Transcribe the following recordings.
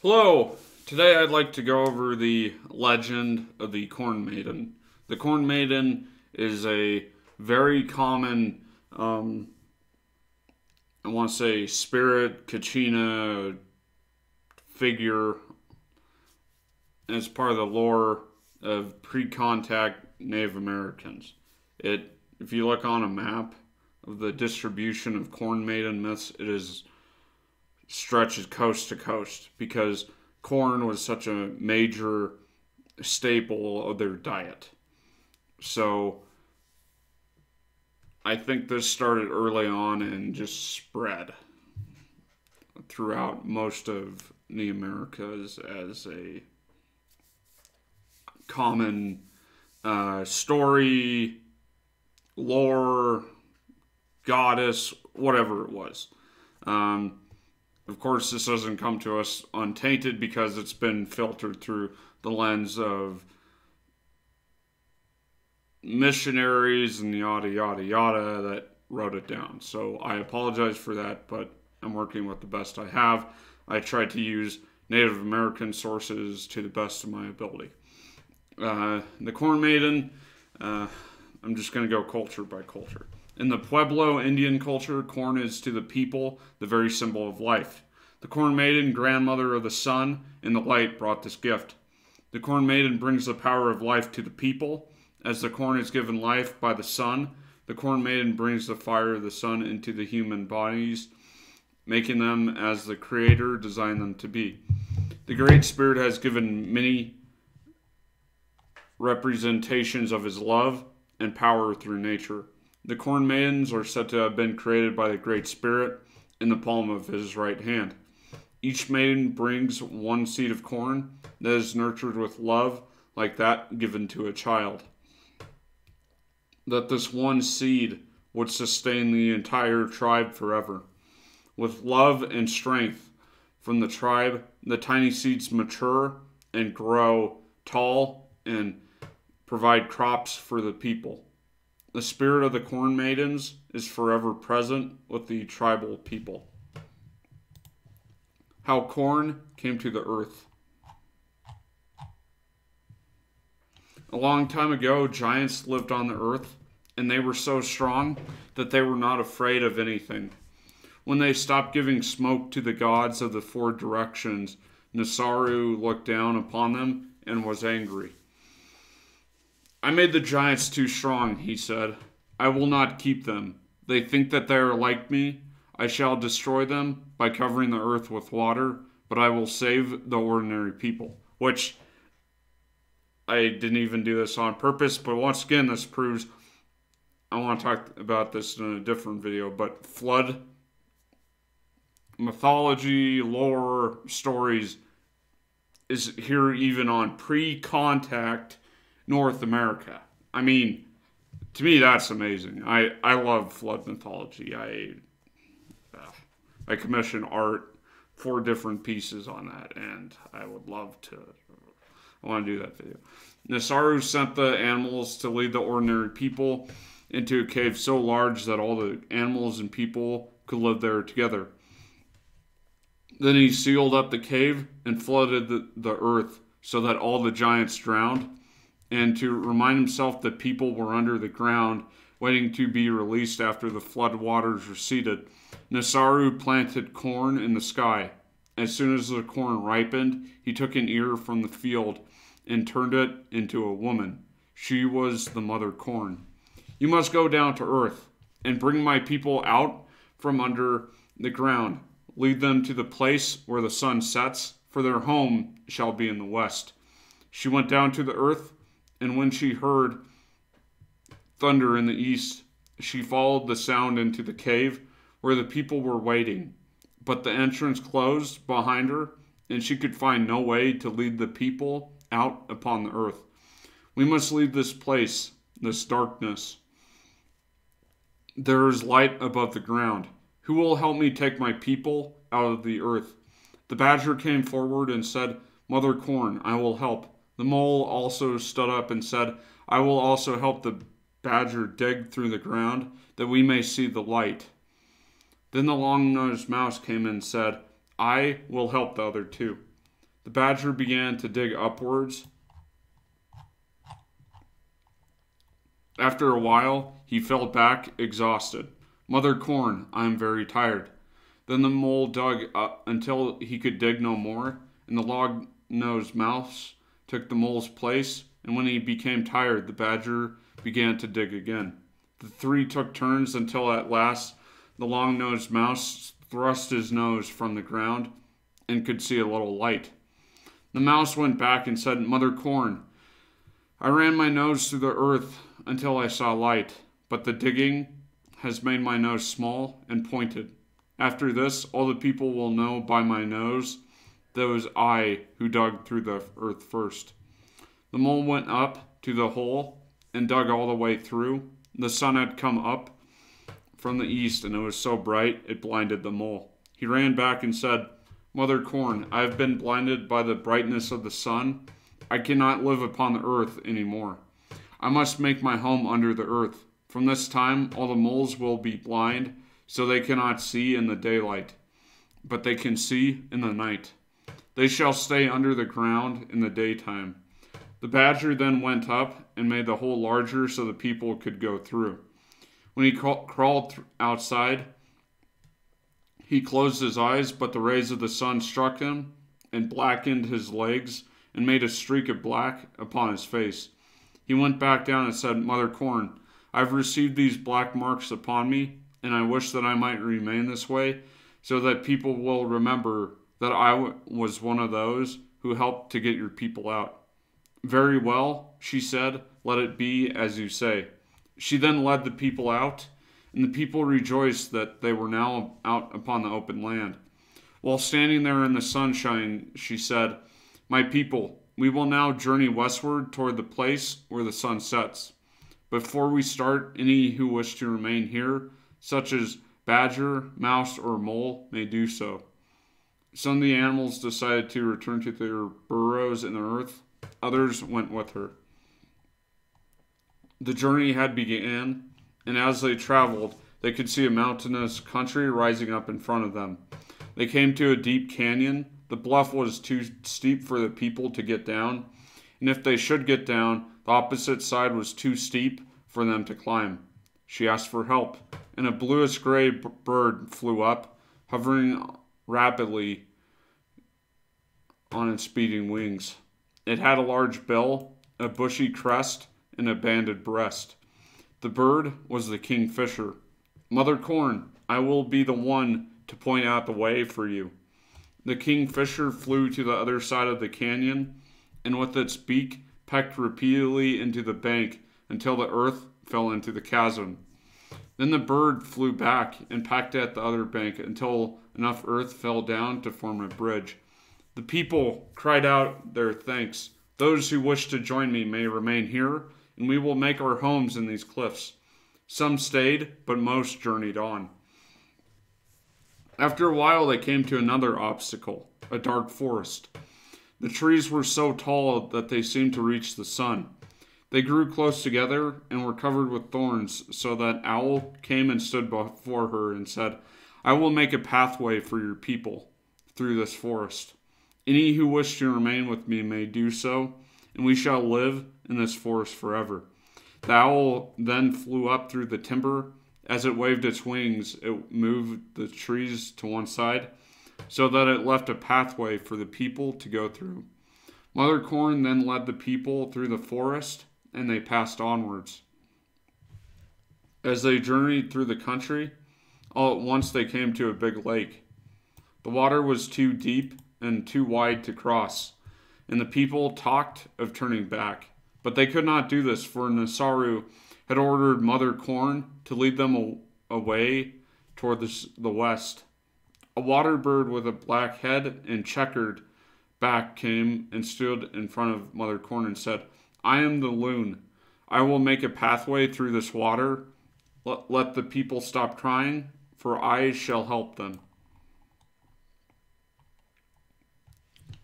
Hello. Today I'd like to go over the legend of the Corn Maiden. The Corn Maiden is a very common, um, I want to say, spirit, Kachina figure. And it's part of the lore of pre-contact Native Americans. It, if you look on a map of the distribution of Corn Maiden myths, it is stretches coast to coast because corn was such a major staple of their diet. So I think this started early on and just spread throughout most of the Americas as a common uh, story, lore, goddess, whatever it was. Um, of course, this doesn't come to us untainted because it's been filtered through the lens of missionaries and yada yada yada that wrote it down. So I apologize for that, but I'm working with the best I have. I try to use Native American sources to the best of my ability. Uh, the Corn Maiden, uh, I'm just going to go culture by culture. In the Pueblo Indian culture, corn is to the people the very symbol of life. The Corn Maiden, grandmother of the sun, and the light brought this gift. The Corn Maiden brings the power of life to the people. As the corn is given life by the sun, the Corn Maiden brings the fire of the sun into the human bodies, making them as the Creator designed them to be. The Great Spirit has given many representations of his love and power through nature. The corn maidens are said to have been created by the Great Spirit in the palm of his right hand. Each maiden brings one seed of corn that is nurtured with love like that given to a child. That this one seed would sustain the entire tribe forever. With love and strength from the tribe, the tiny seeds mature and grow tall and provide crops for the people. The spirit of the corn maidens is forever present with the tribal people. How corn came to the earth. A long time ago, giants lived on the earth, and they were so strong that they were not afraid of anything. When they stopped giving smoke to the gods of the four directions, Nasaru looked down upon them and was angry. I made the giants too strong, he said. I will not keep them. They think that they are like me. I shall destroy them by covering the earth with water, but I will save the ordinary people. Which I didn't even do this on purpose, but once again, this proves I want to talk about this in a different video, but flood mythology, lore, stories is here even on pre contact North America. I mean, to me, that's amazing. I, I love flood mythology. I uh, I commission art four different pieces on that, and I would love to. I want to do that video. Nasaru sent the animals to lead the ordinary people into a cave so large that all the animals and people could live there together. Then he sealed up the cave and flooded the, the earth so that all the giants drowned and to remind himself that people were under the ground waiting to be released after the flood waters receded. Nasaru planted corn in the sky. As soon as the corn ripened, he took an ear from the field and turned it into a woman. She was the mother corn. You must go down to earth and bring my people out from under the ground. Lead them to the place where the sun sets, for their home shall be in the west. She went down to the earth and when she heard thunder in the east, she followed the sound into the cave where the people were waiting. But the entrance closed behind her, and she could find no way to lead the people out upon the earth. We must leave this place, this darkness. There is light above the ground. Who will help me take my people out of the earth? The badger came forward and said, Mother Corn, I will help. The mole also stood up and said, I will also help the badger dig through the ground, that we may see the light. Then the long nosed mouse came and said, I will help the other two. The badger began to dig upwards. After a while, he fell back exhausted. Mother Corn, I am very tired. Then the mole dug up until he could dig no more, and the long nosed mouse took the mole's place, and when he became tired, the badger began to dig again. The three took turns until at last the long nosed mouse thrust his nose from the ground and could see a little light. The mouse went back and said, Mother Corn, I ran my nose through the earth until I saw light, but the digging has made my nose small and pointed. After this, all the people will know by my nose that was I who dug through the earth first. The mole went up to the hole and dug all the way through. The sun had come up from the east, and it was so bright it blinded the mole. He ran back and said, Mother Corn, I have been blinded by the brightness of the sun. I cannot live upon the earth any more. I must make my home under the earth. From this time, all the moles will be blind, so they cannot see in the daylight, but they can see in the night. They shall stay under the ground in the daytime. The badger then went up and made the hole larger so the people could go through. When he crawled outside, he closed his eyes, but the rays of the sun struck him and blackened his legs and made a streak of black upon his face. He went back down and said, Mother Corn, I've received these black marks upon me, and I wish that I might remain this way, so that people will remember that I was one of those who helped to get your people out. Very well, she said, let it be as you say. She then led the people out, and the people rejoiced that they were now out upon the open land. While standing there in the sunshine, she said, My people, we will now journey westward toward the place where the sun sets. Before we start, any who wish to remain here, such as badger, mouse, or mole, may do so. Some of the animals decided to return to their burrows in the earth, others went with her. The journey had begun, and as they traveled, they could see a mountainous country rising up in front of them. They came to a deep canyon. The bluff was too steep for the people to get down, and if they should get down, the opposite side was too steep for them to climb. She asked for help, and a bluish gray bird flew up, hovering rapidly on its speeding wings. It had a large bill, a bushy crest, and a banded breast. The bird was the kingfisher. Mother Corn, I will be the one to point out the way for you. The kingfisher flew to the other side of the canyon, and with its beak pecked repeatedly into the bank until the earth fell into the chasm. Then the bird flew back and pecked at the other bank until enough earth fell down to form a bridge. The people cried out their thanks. Those who wish to join me may remain here and we will make our homes in these cliffs. Some stayed, but most journeyed on. After a while, they came to another obstacle a dark forest. The trees were so tall that they seemed to reach the sun. They grew close together and were covered with thorns, so that Owl came and stood before her and said, I will make a pathway for your people through this forest. Any who wish to remain with me may do so, and we shall live in this forest forever. The owl then flew up through the timber. As it waved its wings, it moved the trees to one side so that it left a pathway for the people to go through. Mother Corn then led the people through the forest and they passed onwards. As they journeyed through the country, all at once they came to a big lake. The water was too deep and too wide to cross, and the people talked of turning back. But they could not do this, for Nasaru had ordered Mother Corn to lead them away toward the, the west. A water bird with a black head and checkered back came and stood in front of Mother Corn and said, I am the loon. I will make a pathway through this water. Let, let the people stop crying, for I shall help them.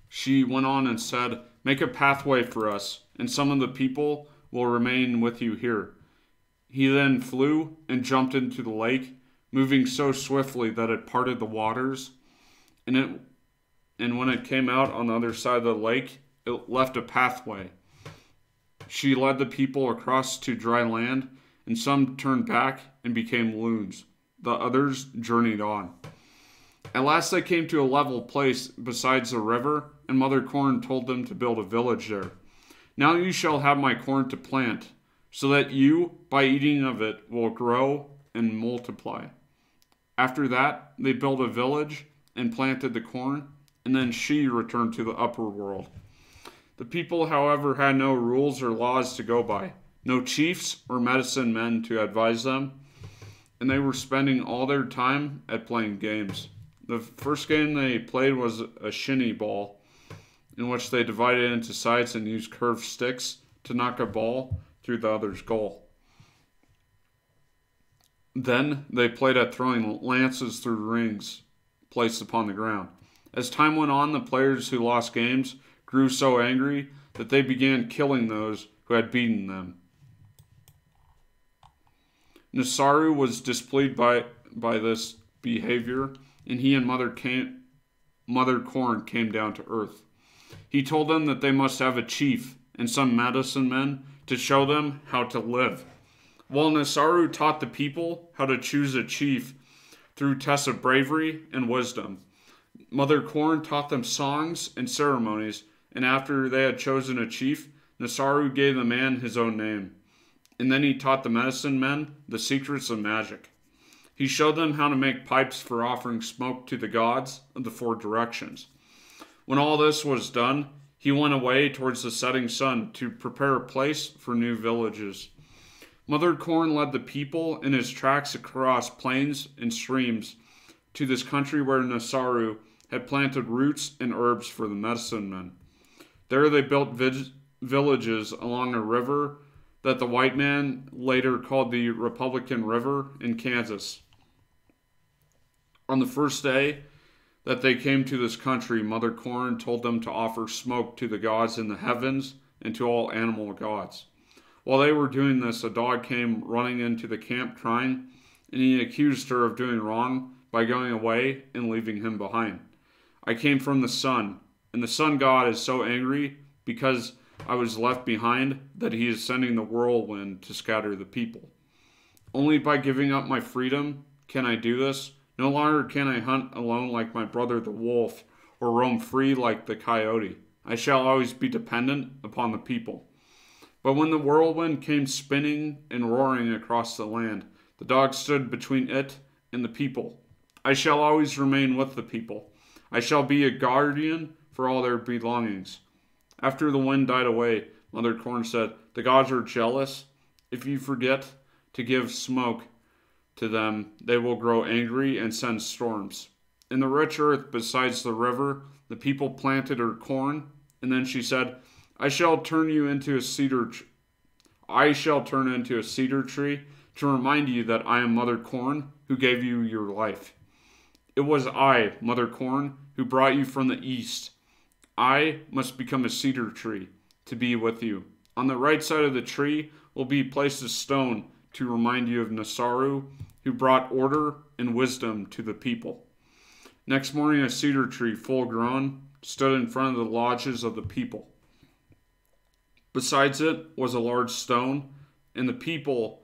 She went on and said, Make a pathway for us and some of the people will remain with you here. He then flew and jumped into the lake, moving so swiftly that it parted the waters, and it and when it came out on the other side of the lake, it left a pathway. She led the people across to dry land, and some turned back and became loons. The others journeyed on. At last they came to a level place besides the river, and Mother Corn told them to build a village there. Now you shall have my corn to plant, so that you, by eating of it, will grow and multiply. After that, they built a village and planted the corn, and then she returned to the upper world. The people, however, had no rules or laws to go by, no chiefs or medicine men to advise them, and they were spending all their time at playing games. The first game they played was a shinny ball, in which they divided into sides and used curved sticks to knock a ball through the other's goal. Then they played at throwing lances through rings placed upon the ground. As time went on, the players who lost games grew so angry that they began killing those who had beaten them. Nasaru was displeased by, by this behavior, and he and Mother, came, Mother Corn came down to earth. He told them that they must have a chief and some medicine men to show them how to live. While Nasaru taught the people how to choose a chief through tests of bravery and wisdom, Mother Corn taught them songs and ceremonies, and after they had chosen a chief, Nasaru gave the man his own name. And then he taught the medicine men the secrets of magic. He showed them how to make pipes for offering smoke to the gods of the four directions. When all this was done, he went away towards the setting sun to prepare a place for new villages. Mother Corn led the people in his tracks across plains and streams to this country where Nasaru had planted roots and herbs for the medicine men. There they built vi- villages along a river that the white man later called the Republican River in Kansas. On the first day that they came to this country, Mother Corn told them to offer smoke to the gods in the heavens and to all animal gods. While they were doing this, a dog came running into the camp crying, and he accused her of doing wrong by going away and leaving him behind. I came from the sun, and the sun god is so angry because I was left behind that he is sending the whirlwind to scatter the people. Only by giving up my freedom can I do this. No longer can I hunt alone like my brother the wolf, or roam free like the coyote. I shall always be dependent upon the people. But when the whirlwind came spinning and roaring across the land, the dog stood between it and the people. I shall always remain with the people. I shall be a guardian for all their belongings. After the wind died away, Mother Corn said, The gods are jealous. If you forget to give smoke to them, they will grow angry and send storms. In the rich earth besides the river, the people planted her corn. And then she said, I shall turn you into a cedar tr- I shall turn into a cedar tree to remind you that I am Mother Corn who gave you your life. It was I, Mother Corn, who brought you from the east. I must become a cedar tree to be with you. On the right side of the tree will be placed a stone to remind you of Nasaru, who brought order and wisdom to the people. Next morning, a cedar tree, full grown, stood in front of the lodges of the people. Besides it was a large stone, and the people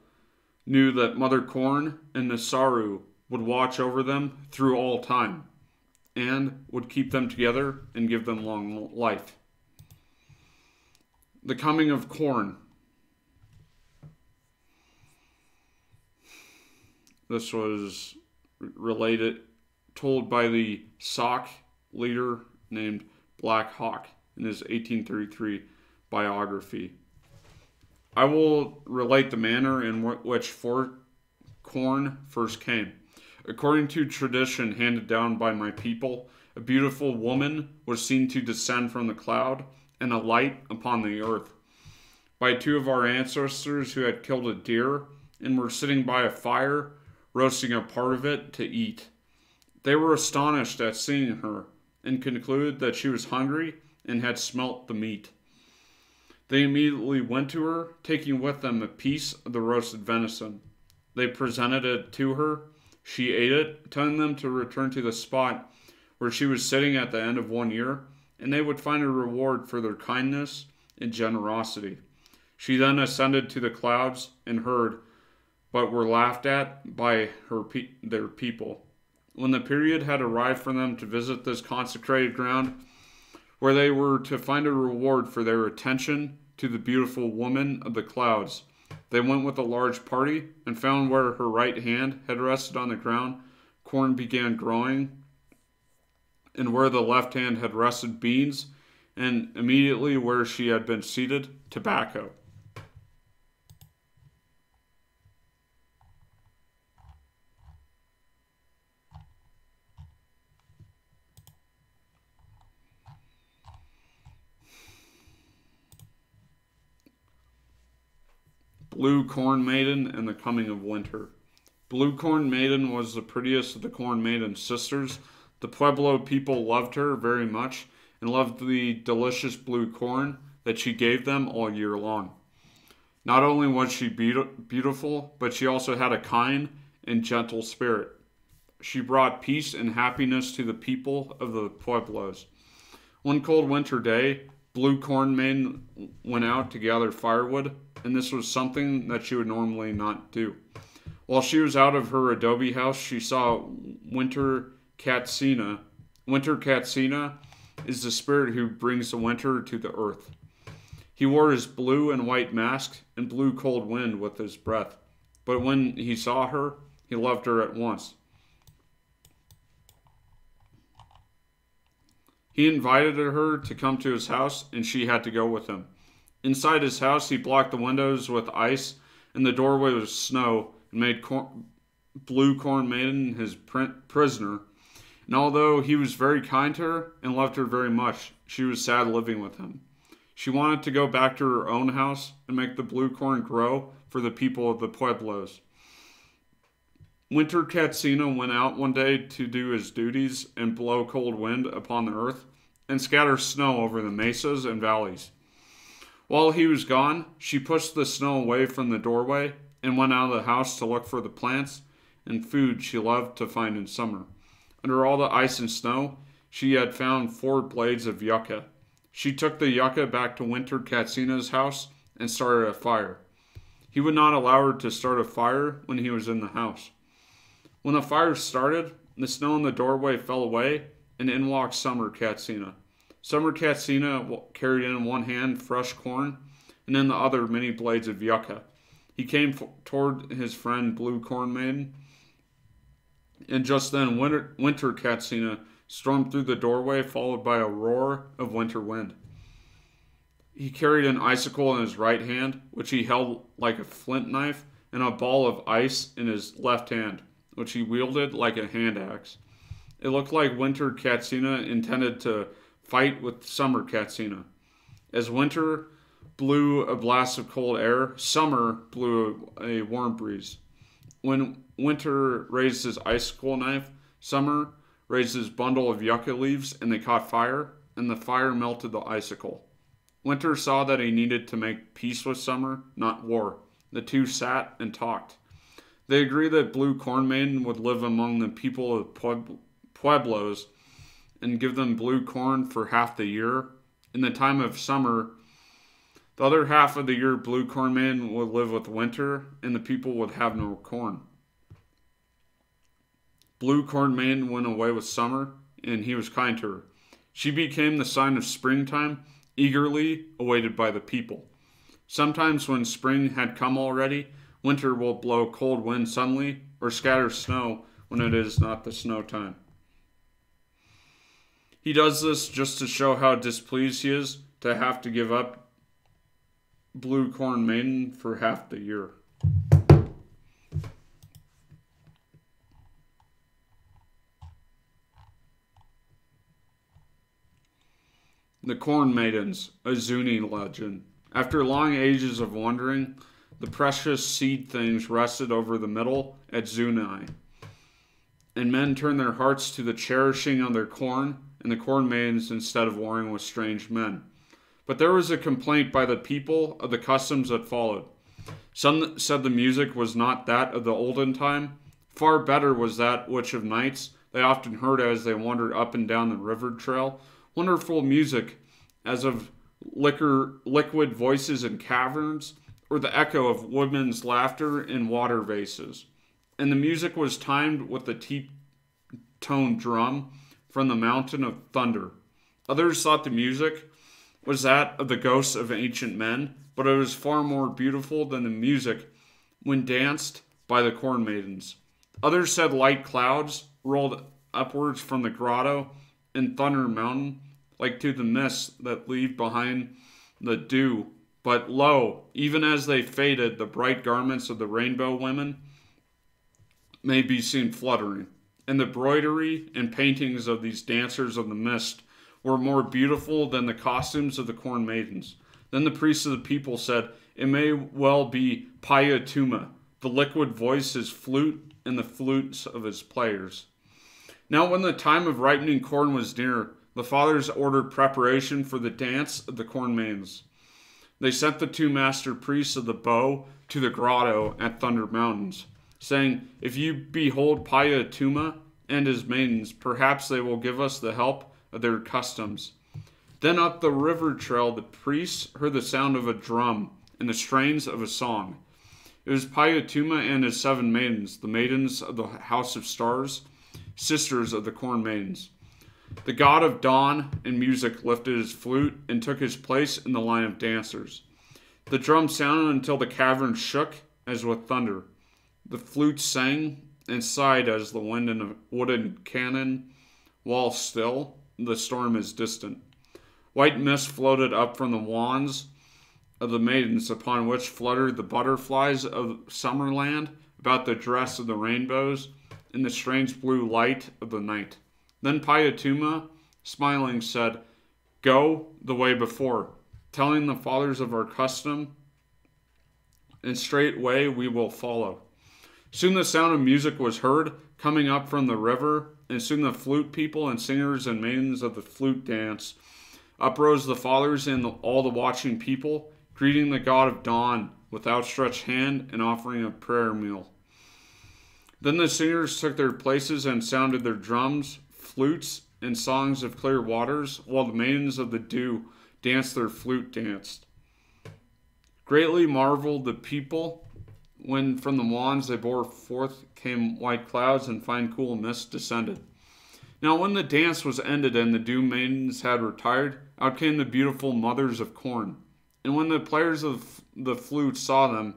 knew that Mother Corn and Nasaru would watch over them through all time and would keep them together and give them long life. The coming of corn. This was related, told by the Sauk leader named Black Hawk in his 1833 biography. I will relate the manner in which Fort corn first came. According to tradition handed down by my people, a beautiful woman was seen to descend from the cloud and alight upon the earth. By two of our ancestors who had killed a deer and were sitting by a fire, roasting a part of it to eat. They were astonished at seeing her and concluded that she was hungry and had smelt the meat. They immediately went to her, taking with them a piece of the roasted venison. They presented it to her. She ate it, telling them to return to the spot where she was sitting at the end of one year, and they would find a reward for their kindness and generosity. She then ascended to the clouds and heard, but were laughed at by her pe- their people. When the period had arrived for them to visit this consecrated ground, where they were to find a reward for their attention to the beautiful woman of the clouds, they went with a large party and found where her right hand had rested on the ground, corn began growing, and where the left hand had rested, beans, and immediately where she had been seated, tobacco. Blue Corn Maiden and the Coming of Winter. Blue Corn Maiden was the prettiest of the Corn Maiden sisters. The Pueblo people loved her very much and loved the delicious blue corn that she gave them all year long. Not only was she be- beautiful, but she also had a kind and gentle spirit. She brought peace and happiness to the people of the Pueblos. One cold winter day, Blue Corn Maiden went out to gather firewood and this was something that she would normally not do. While she was out of her adobe house, she saw Winter Katsina. Winter Katsina is the spirit who brings the winter to the earth. He wore his blue and white mask and blew cold wind with his breath. But when he saw her, he loved her at once. He invited her to come to his house, and she had to go with him. Inside his house, he blocked the windows with ice, and the doorway was snow, and made Blue Corn Maiden his prisoner. And although he was very kind to her and loved her very much, she was sad living with him. She wanted to go back to her own house and make the blue corn grow for the people of the Pueblos. Winter Katsina went out one day to do his duties and blow cold wind upon the earth and scatter snow over the mesas and valleys. While he was gone, she pushed the snow away from the doorway and went out of the house to look for the plants and food she loved to find in summer. Under all the ice and snow, she had found four blades of yucca. She took the yucca back to Winter Katsina's house and started a fire. He would not allow her to start a fire when he was in the house. When the fire started, the snow in the doorway fell away, and in walked Summer Katsina. Summer Katsina carried in one hand fresh corn, and in the other many blades of yucca. He came toward his friend Blue Corn Maiden, and just then Winter, winter Katsina stormed through the doorway, followed by a roar of winter wind. He carried an icicle in his right hand, which he held like a flint knife, and a ball of ice in his left hand, which he wielded like a hand axe. It looked like Winter Katsina intended to fight with summer Katsina. As winter blew a blast of cold air, summer blew a warm breeze. When winter raised his icicle knife, summer raised his bundle of yucca leaves and they caught fire, and the fire melted the icicle. Winter saw that he needed to make peace with summer, not war. The two sat and talked. They agreed that Blue Corn Maiden would live among the people of Pueblos and give them blue corn for half the year. In the time of summer, the other half of the year, blue corn Maiden would live with winter, and the people would have no corn. Blue corn Maiden went away with summer, and he was kind to her. She became the sign of springtime, eagerly awaited by the people. Sometimes, when spring had come already, winter will blow cold wind suddenly or scatter snow when it is not the snow time. He does this just to show how displeased he is to have to give up Blue Corn Maiden for half the year. The Corn Maidens, a Zuni legend. After long ages of wandering, the precious seed things rested over the middle at Zuni. And men turned their hearts to the cherishing of their corn and the corn maidens instead of warring with strange men. But there was a complaint by the people of the customs that followed. Some said the music was not that of the olden time. Far better was that which of nights they often heard as they wandered up and down the river trail. Wonderful music, as of liquor, liquid voices in caverns, or the echo of women's laughter in water vases. And the music was timed with the deep toned drum from the mountain of thunder. Others thought the music was that of the ghosts of ancient men, but it was far more beautiful than the music when danced by the corn maidens. Others said light clouds rolled upwards from the grotto in Thunder Mountain, like to the mists that leave behind the dew. But lo, even as they faded, the bright garments of the rainbow women may be seen fluttering, and the broidery and paintings of these dancers of the mist were more beautiful than the costumes of the corn maidens. Then the priests of the people said, It may well be Payatuma, the liquid voice his flute and the flutes of his players. Now, when the time of ripening corn was near, the fathers ordered preparation for the dance of the corn maidens. They sent the two master priests of the bow to the grotto at Thunder Mountains, saying, If you behold Payatuma and his maidens, perhaps they will give us the help of their customs. Then up the river trail the priests heard the sound of a drum and the strains of a song. It was Payatuma and his seven maidens, the maidens of the house of stars, sisters of the corn maidens. The god of dawn and music lifted his flute and took his place in the line of dancers. The drum sounded until the cavern shook as with thunder. The flute sang and sighed as the wind in a wooden cannon, while still the storm is distant. White mist floated up from the wands of the maidens, upon which fluttered the butterflies of Summerland about the dress of the rainbows in the strange blue light of the night. Then Payatuma, smiling, said, Go the way before, telling the fathers of our custom, and straightway we will follow. Soon the sound of music was heard coming up from the river, and soon the flute people and singers and maidens of the flute dance. Uprose the fathers and the, all the watching people, greeting the god of dawn with outstretched hand and offering a prayer meal. Then the singers took their places and sounded their drums, flutes, and songs of clear waters, while the maidens of the dew danced their flute danced. Greatly marveled the people when from the wands they bore forth came white clouds and fine cool mist descended. Now when the dance was ended and the dew maidens had retired, out came the beautiful mothers of corn. And when the players of the flute saw them,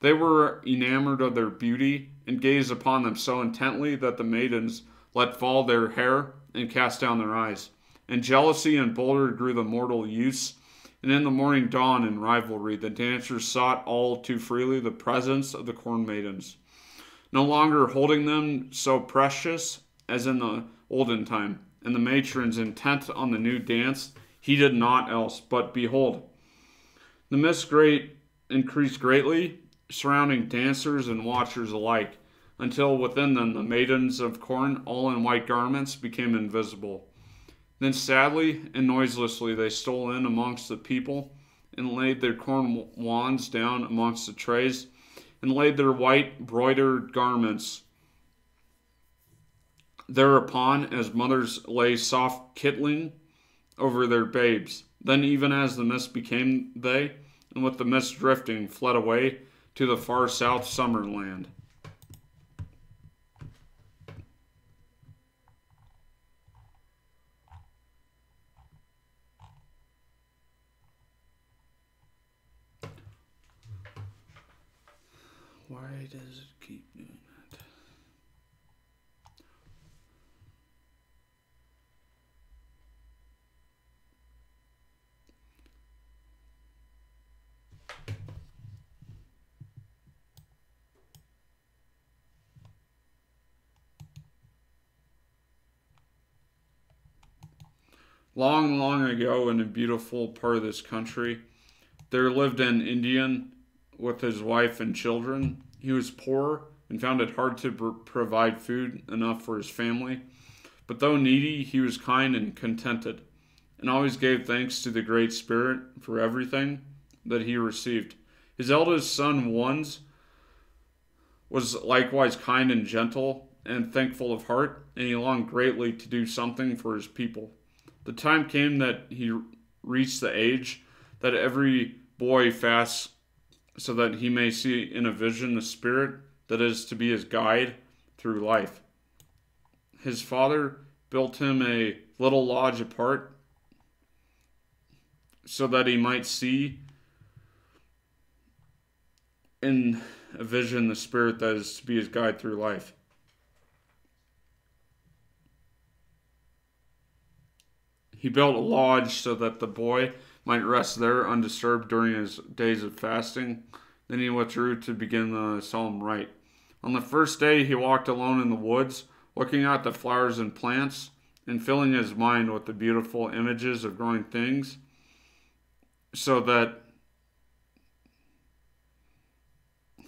they were enamored of their beauty and gazed upon them so intently that the maidens let fall their hair and cast down their eyes. And jealousy and bolder grew the mortal youths. And in the morning dawn in rivalry, the dancers sought all too freely the presence of the corn maidens, no longer holding them so precious as in the olden time. And the matrons, intent on the new dance, heeded naught else. But behold, the mist great increased greatly, surrounding dancers and watchers alike until within them the maidens of corn, all in white garments, became invisible. Then sadly and noiselessly they stole in amongst the people and laid their corn wands down amongst the trays and laid their white broidered garments thereupon as mothers lay soft kittling over their babes. Then even as the mist became they, and with the mist drifting, fled away to the far south summer land. Why does it keep doing that? Long, long ago, in a beautiful part of this country, there lived an Indian with his wife and children. He was poor and found it hard to pr- provide food enough for his family. But though needy, he was kind and contented, and always gave thanks to the Great Spirit for everything that he received. His eldest son, Wunzh, was likewise kind and gentle, and thankful of heart, and he longed greatly to do something for his people. The time came that he reached the age that every boy fasts so that he may see in a vision the Spirit that is to be his guide through life. His father built him a little lodge apart so that he might see in a vision the Spirit that is to be his guide through life. He built a lodge so that the boy might rest there undisturbed during his days of fasting. Then he withdrew to begin the solemn rite. On the first day, he walked alone in the woods, looking at the flowers and plants, and filling his mind with the beautiful images of growing things, so that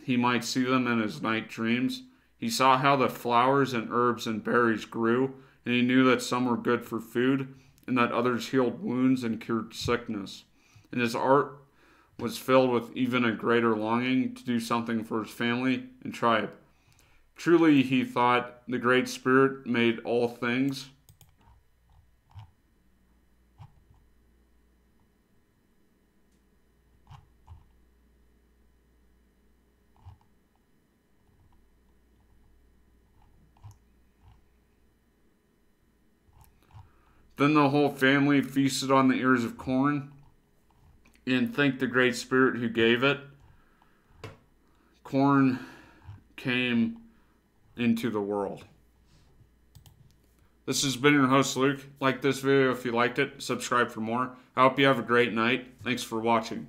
he might see them in his night dreams. He saw how the flowers and herbs and berries grew, and he knew that some were good for food and that others healed wounds and cured sickness. And his art was filled with even a greater longing to do something for his family and tribe. Truly, he thought, the Great Spirit made all things. Then the whole family feasted on the ears of corn and thanked the Great Spirit who gave it. Corn came into the world. This has been your host, Luke. Like this video if you liked it, subscribe for more. I hope you have a great night. Thanks for watching.